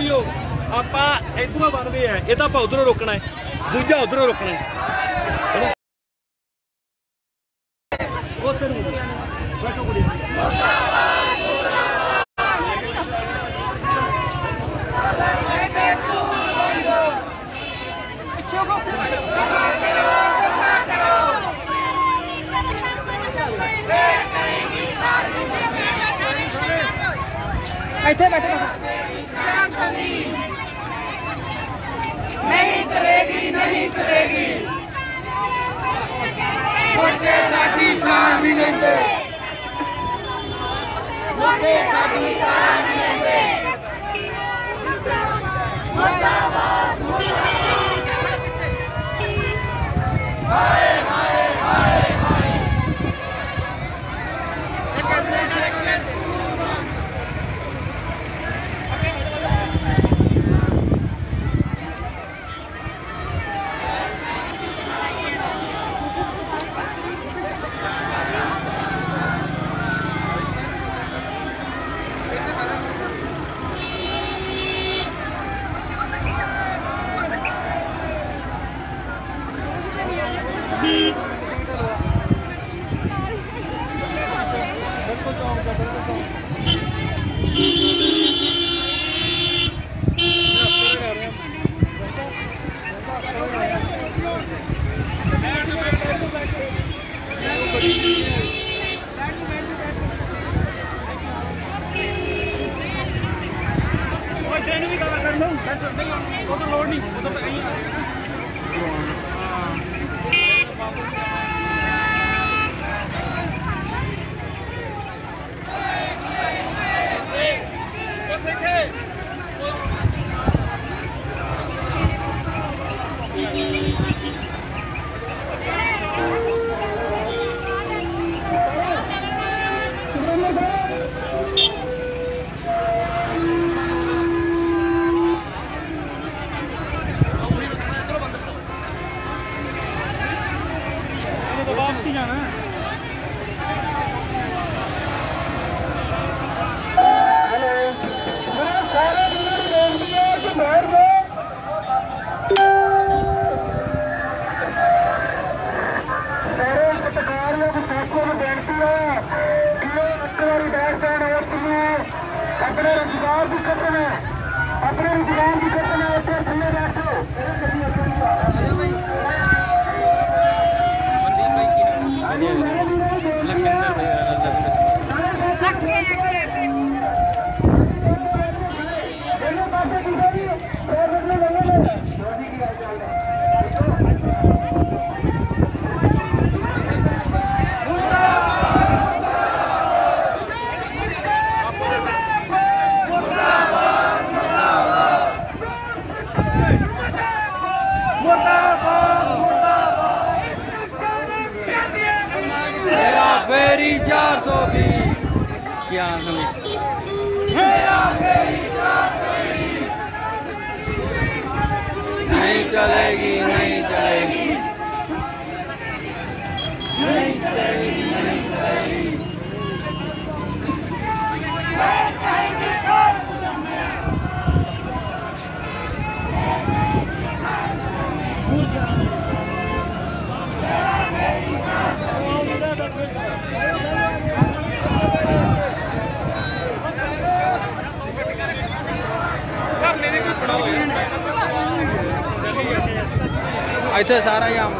ਮੁੜਿਓ ਆਪਾਂ ਇਧਰੋਂ ਵੱਧਦੇ ਆ ਇਹ ਤਾਂ ਆਪਾਂ ਉਧਰੋਂ ਰੋਕਣਾ ਹੈ ਦੂਜਾ ਉਧਰੋਂ ਰੋਕਣਾ ਹੈ ਉੱਧਰ ਨੂੰ ਬੈਠੋ ਕੁੜੀ ਇੱਥੇ ਬੈਠੋ नहीं चलेगी नहीं चलेगी मोटे साठी साथ मिलेंगे। मोटे साठी साथ मिलेंगे। मुर्दाबाद मुर्दाबाद। लोड नहीं अपने रोज़गार के क्षेत्र में अपने रोज़गार के मेरी चार सौ भी। क्या नहीं चलेगी नहीं चलेगी। नहीं चलेगी। ऐसे तो सारा ही आम